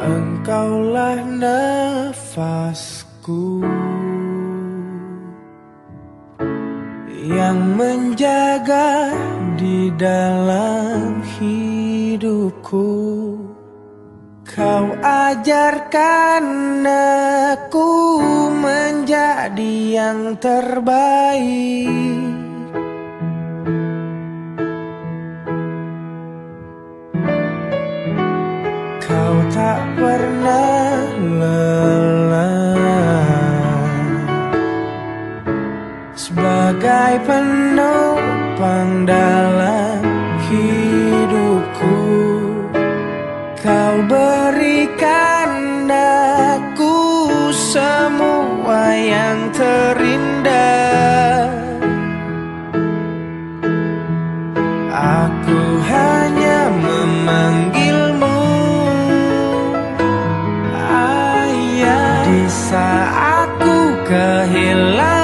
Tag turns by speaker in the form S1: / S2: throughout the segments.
S1: Kaulah nafasku Yang menjaga di dalam hidupku. Kau ajarkan aku menjadi yang terbaik Sebagai penopang dalam hidupku Kau berikan aku semua yang terindah. Aku hanya memanggilmu Ayah. Di saat ku kehilangan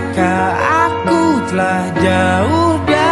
S1: Jika aku telah jauh dari